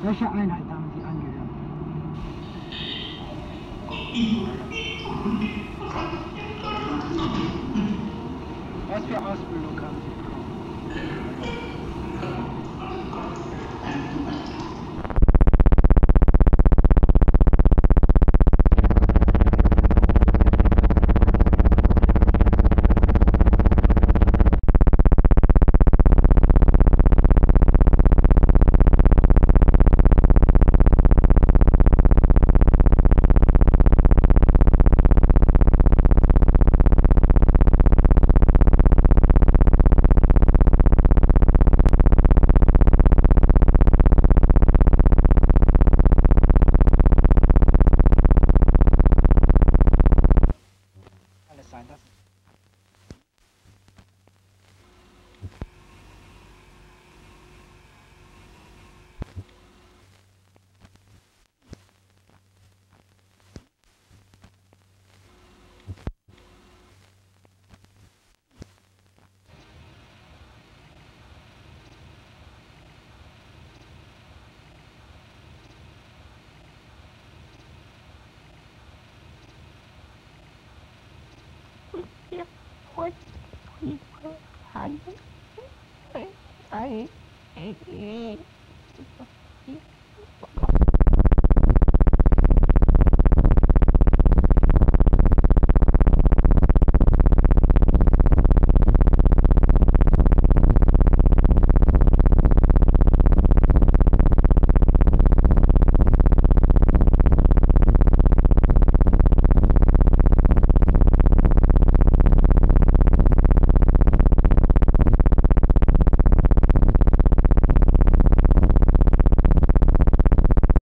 Welche Einheit haben Sie angehört? Was für Ausbildung what people had I, I, I, I,